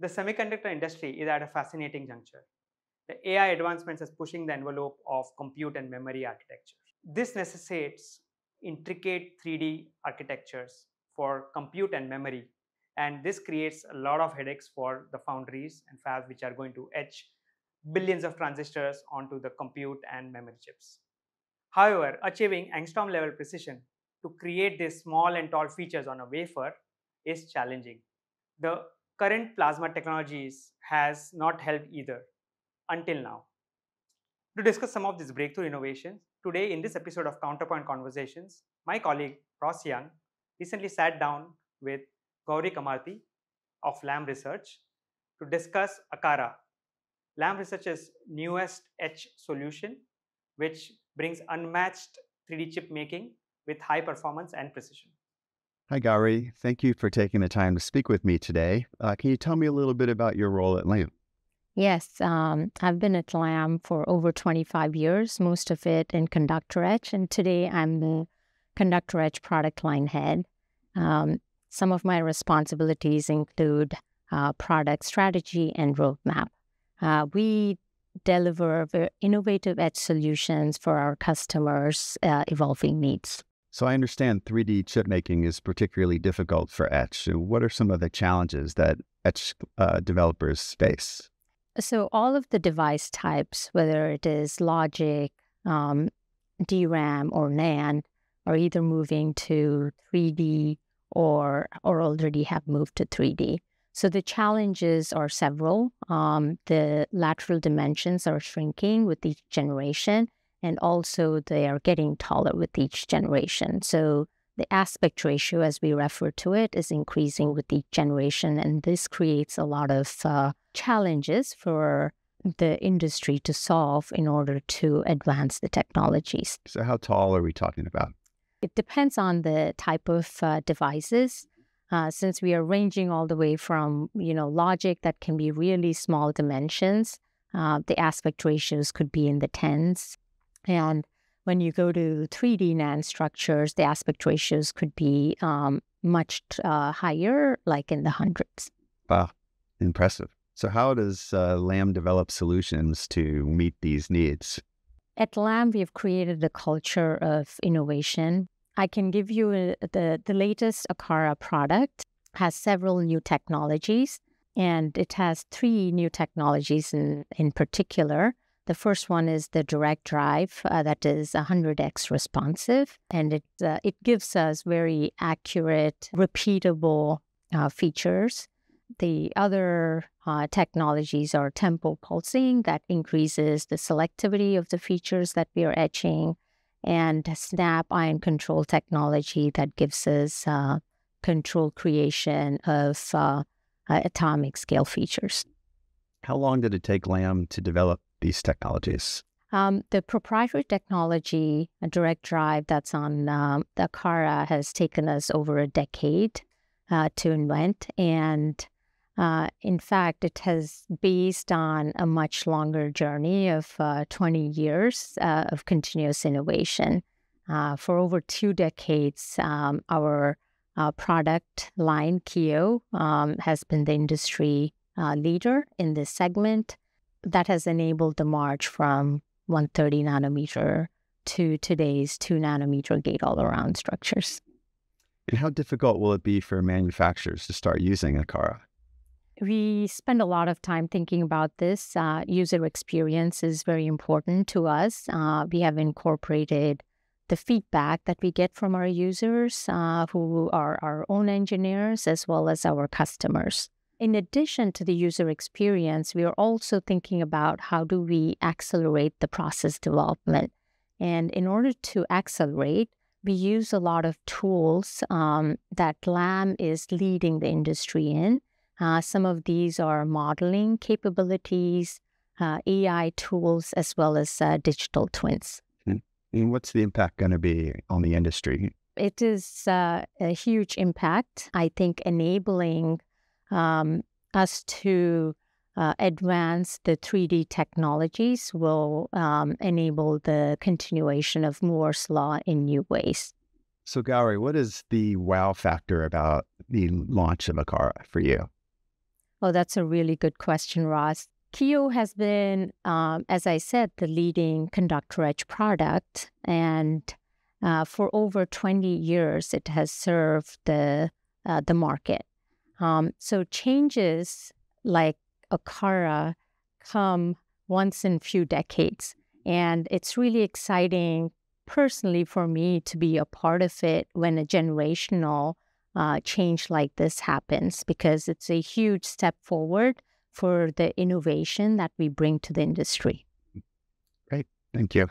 The semiconductor industry is at a fascinating juncture. The AI advancements is pushing the envelope of compute and memory architecture. This necessitates intricate 3D architectures for compute and memory and this creates a lot of headaches for the foundries and fabs which are going to etch billions of transistors onto the compute and memory chips. However, achieving angstrom level precision to create these small and tall features on a wafer is challenging. The current plasma technologies has not helped either until now. To discuss some of these breakthrough innovations, today in this episode of Counterpoint Conversations, my colleague Ross Young recently sat down with Gowri Kamarthy of Lam Research to discuss Akara, Lam Research's newest etch solution, which brings unmatched 3D chip making with high performance and precision. Hi, Gowri. Thank you for taking the time to speak with me today. Uh, can you tell me a little bit about your role at Lam? Yes, um, I've been at Lam for over 25 years, most of it in conductor etch, and today I'm the conductor etch product line head. Um, some of my responsibilities include uh, product strategy and roadmap. Uh, we deliver innovative etch solutions for our customers' uh, evolving needs. So I understand 3D chip making is particularly difficult for etch. What are some of the challenges that etch uh, developers face? So all of the device types, whether it is logic, um, DRAM, or NAND, are either moving to 3D or or already have moved to 3D. So the challenges are several. Um, the lateral dimensions are shrinking with each generation, and also they are getting taller with each generation. So the aspect ratio, as we refer to it, is increasing with each generation, and this creates a lot of uh, challenges for the industry to solve in order to advance the technologies. So, how tall are we talking about? It depends on the type of uh, devices. Uh, since we are ranging all the way from you know logic that can be really small dimensions, uh, the aspect ratios could be in the tens, and when you go to 3D NAND structures, the aspect ratios could be um, much uh, higher, like in the hundreds. Wow, impressive. So, how does uh, LAM develop solutions to meet these needs? At LAM, we have created a culture of innovation. I can give you a, the, the latest Akara product has several new technologies, and it has three new technologies in, in particular. The first one is the direct drive uh, that is 100x responsive, and it, uh, it gives us very accurate, repeatable uh, features. The other uh, technologies are tempo pulsing that increases the selectivity of the features that we are etching, and snap ion control technology that gives us uh, control creation of uh, atomic scale features. How long did it take LAM to develop these technologies? Um, the proprietary technology, a direct drive that's on um, the Akara, has taken us over a decade uh, to invent. And uh, in fact, it has based on a much longer journey of uh, 20 years uh, of continuous innovation. Uh, for over two decades, um, our uh, product line, Kiyo, um, has been the industry leader in this segment. That has enabled the march from 130 nanometer to today's 2 nanometer gate all around structures. And how difficult will it be for manufacturers to start using Akara? we spend a lot of time thinking about this. Uh, user experience is very important to us. Uh, we have incorporated the feedback that we get from our users, uh, who are our own engineers, as well as our customers. In addition to the user experience, we are also thinking about how do we accelerate the process development. And in order to accelerate, we use a lot of tools um, that LAM is leading the industry in. Uh, some of these are modeling capabilities, uh, AI tools, as well as uh, digital twins. Hmm. And what's the impact going to be on the industry? It is uh, a huge impact. I think enabling um, us to uh, advance the 3D technologies will um, enable the continuation of Moore's law in new ways. So, Gowri, what is the wow factor about the launch of Akara for you? Oh, that's a really good question, Ross. Kiyo has been, um, as I said, the leading conductor etch product. And uh, for over 20 years, it has served the, uh, the market. Um, so changes like Akara come once in a few decades. And it's really exciting personally for me to be a part of it when a generational uh, change like this happens because it's a huge step forward for the innovation that we bring to the industry. Great. Thank you.